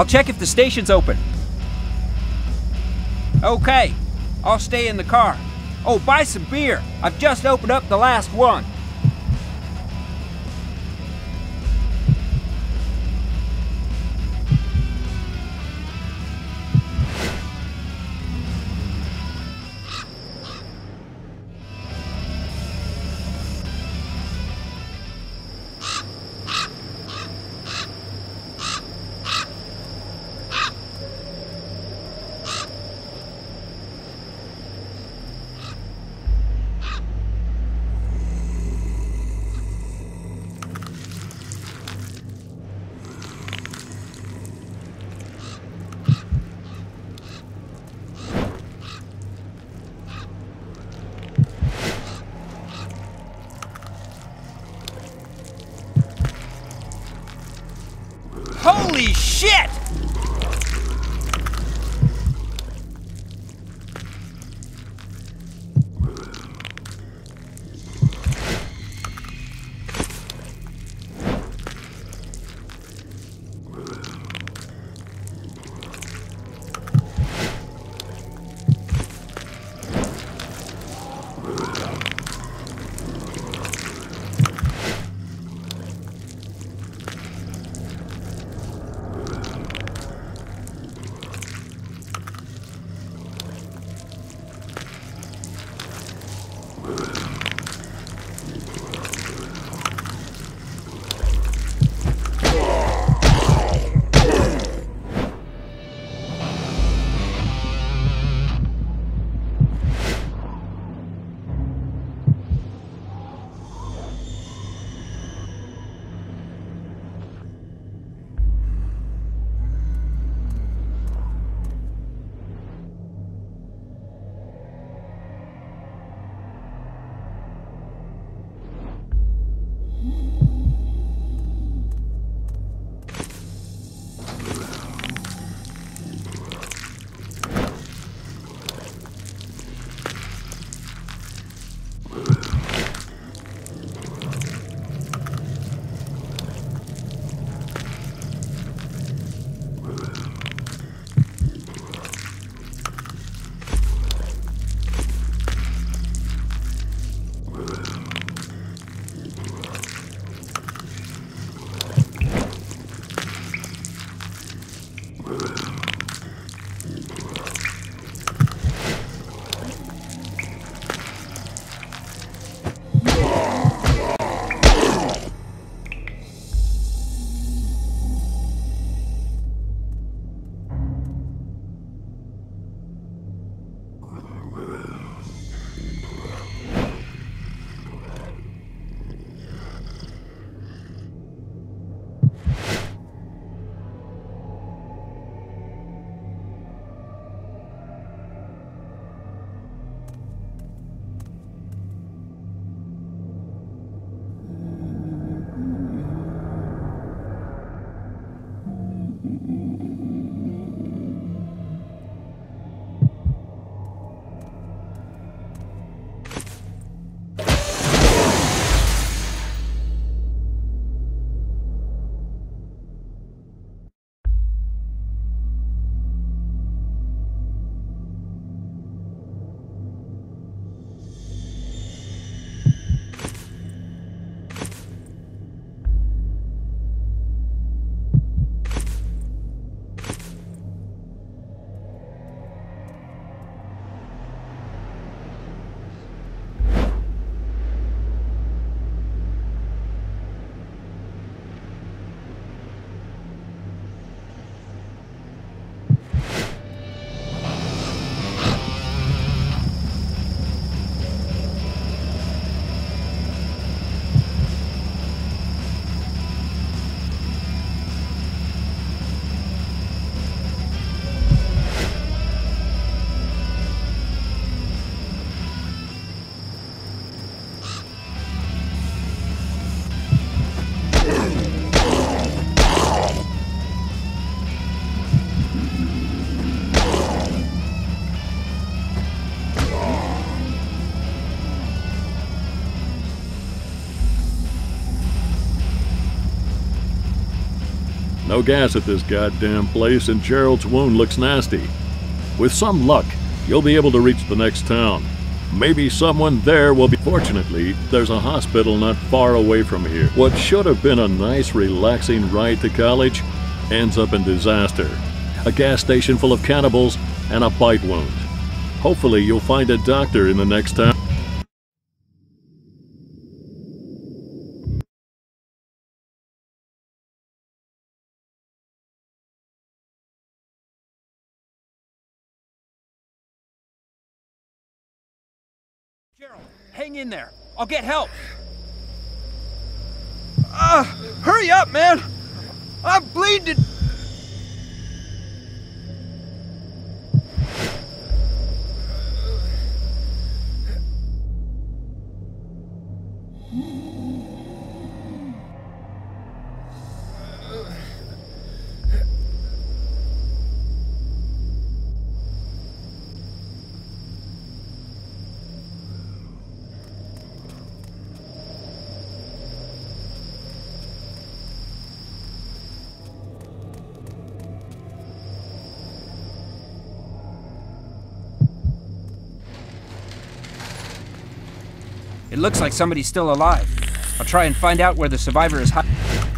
I'll check if the station's open. Okay, I'll stay in the car. Oh, buy some beer. I've just opened up the last one. Gas at this goddamn place, and Gerald's wound looks nasty. With some luck, you'll be able to reach the next town. Maybe someone there will be. Fortunately, there's a hospital not far away from here. What should have been a nice, relaxing ride to college ends up in disaster. A gas station full of cannibals and a bite wound. Hopefully, you'll find a doctor in the next town. Hang in there. I'll get help. Ah, hurry up, man! I'm bleeding. to- It looks like somebody's still alive. I'll try and find out where the survivor is hiding.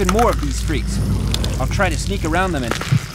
Even more of these freaks. I'll try to sneak around them and.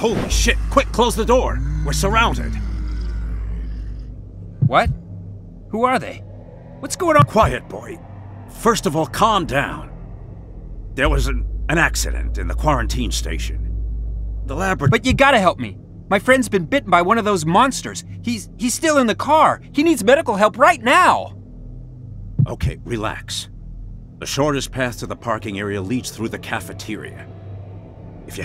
Holy shit! Quick, close the door! We're surrounded! What? Who are they? What's going on? Quiet, boy. First of all, calm down. There was an, an accident in the quarantine station. The laboratory. But you gotta help me. My friend's been bitten by one of those monsters. He's he's still in the car. He needs medical help right now. Okay, relax. The shortest path to the parking area leads through the cafeteria. If you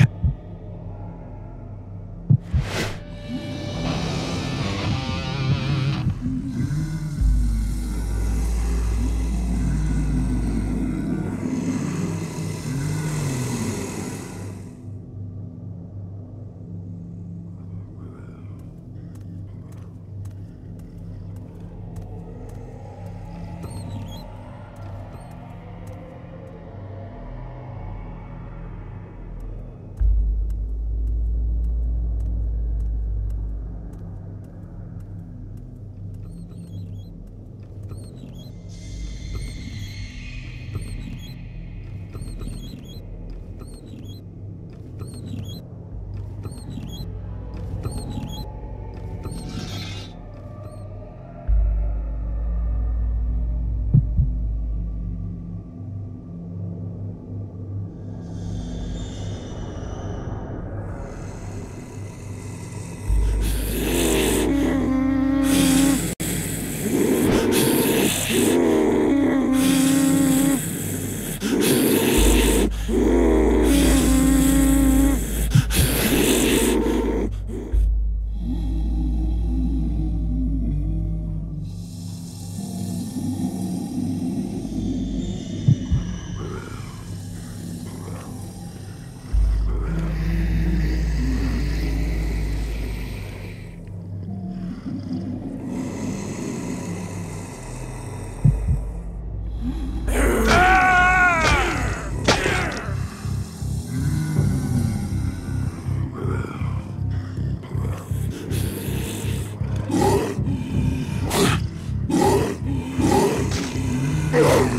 Oh,